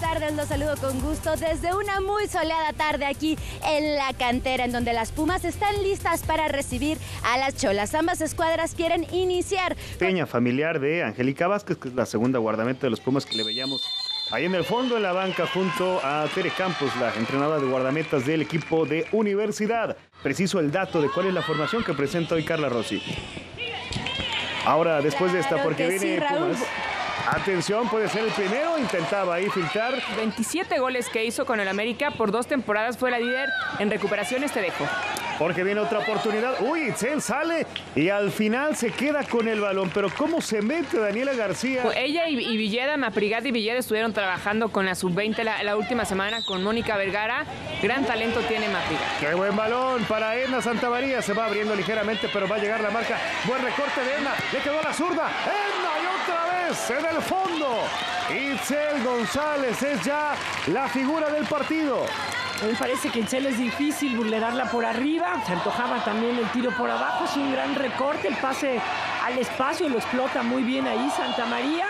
tardes, los saludo con gusto desde una muy soleada tarde aquí en la cantera, en donde las Pumas están listas para recibir a las Cholas. Ambas escuadras quieren iniciar. Peña familiar de Angélica Vázquez, que es la segunda guardameta de los Pumas que le veíamos ahí en el fondo en la banca junto a Tere Campos, la entrenadora de guardametas del equipo de Universidad. Preciso el dato de cuál es la formación que presenta hoy Carla Rossi. Ahora, después de esta, porque sí, viene. Pumas. Atención, puede ser el primero. Intentaba ahí filtrar. 27 goles que hizo con el América por dos temporadas fue la líder en recuperaciones te dejo. Porque viene otra oportunidad. Uy, Itzel sale y al final se queda con el balón. Pero ¿cómo se mete Daniela García? Pues Ella y, y Villeda, Maprigat y Villeda estuvieron trabajando con la sub-20 la, la última semana con Mónica Vergara. Gran talento tiene Maprigat. Qué buen balón para Edna Santamaría. Se va abriendo ligeramente, pero va a llegar la marca. Buen recorte de Edna. Le quedó a la zurda. Edna en el fondo. Itzel González es ya la figura del partido. Me parece que Itzel es difícil vulnerarla por arriba. Se antojaba también el tiro por abajo. Es un gran recorte. El pase al espacio lo explota muy bien ahí Santa María.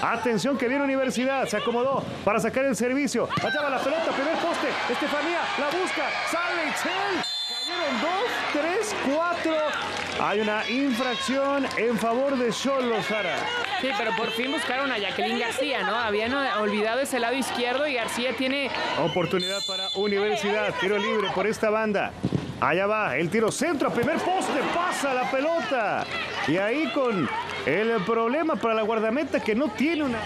Atención que viene Universidad, se acomodó para sacar el servicio. Allá va la pelota, primer poste. Estefanía la busca, sale Itzel. Cayeron dos, tres, cuatro. Hay una infracción en favor de Cholo Sara. Sí, pero por fin buscaron a Jacqueline García, ¿no? Habían eh, olvidado ese lado izquierdo y García tiene Oportunidad para Universidad, tiro libre por esta banda. Allá va, el tiro centro, primer poste, pasa la pelota. Y ahí con el problema para la guardameta que no tiene una...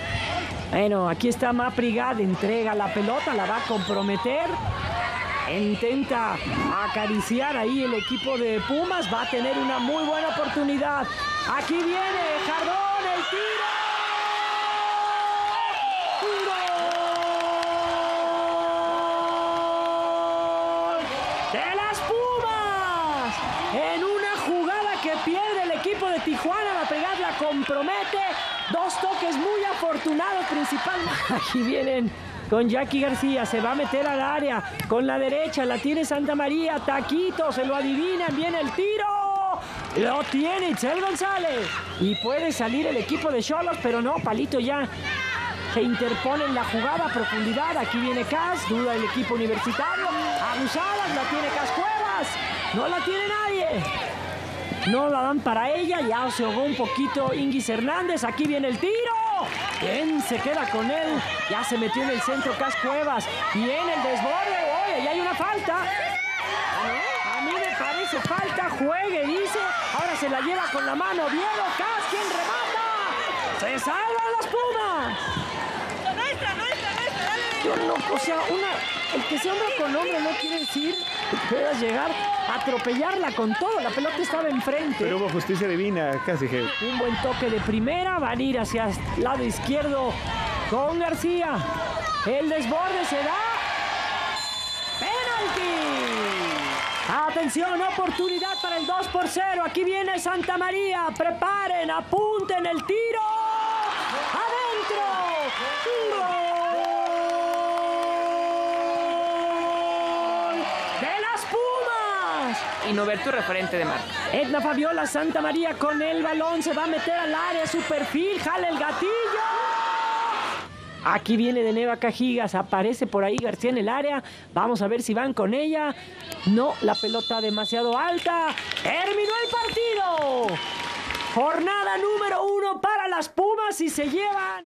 Bueno, aquí está Maprigad. Entrega la pelota. La va a comprometer. Intenta acariciar ahí el equipo de Pumas. Va a tener una muy buena oportunidad. Aquí viene Jardón. El tiro. De las Pumas. En una jugada que pierde el equipo de Tijuana, la pegada compromete. Dos toques muy afortunados principalmente. Aquí vienen con Jackie García, se va a meter al área con la derecha, la tiene Santa María, Taquito, se lo adivinan, viene el tiro. Lo tiene Itzel González. Y puede salir el equipo de Cholos, pero no, Palito ya se interpone en la jugada profundidad. Aquí viene Cas, duda el equipo universitario. Abusadas, la tiene Cas Cuevas. No la tiene nadie. No la dan para ella, ya se ahogó un poquito Ingis Hernández. Aquí viene el tiro. Bien, se queda con él. Ya se metió en el centro Cas Cuevas. Viene el desborde. Oye, ya hay una falta. A mí me parece falta. Juegue, dice. Ahora se la lleva con la mano. Diego Cas, quien remata. Se salvan las Pumas. O sea, una, el que se hombre con hombre no quiere decir que puedas llegar a atropellarla con todo. La pelota estaba enfrente. Pero hubo justicia divina, casi que... Un buen toque de primera, van a ir hacia el lado izquierdo con García. El desborde se da. ¡Penalti! Atención, oportunidad para el 2 por 0. Aquí viene Santa María. Preparen, apunten el tiro. ¡Adentro! ¡Gol! Y Noberto referente de marca. Edna Fabiola Santa María con el balón se va a meter al área, su perfil, jala el gatillo. Aquí viene de Neva Cajigas, aparece por ahí García en el área. Vamos a ver si van con ella. No, la pelota demasiado alta. Terminó el partido. Jornada número uno para las Pumas y se llevan.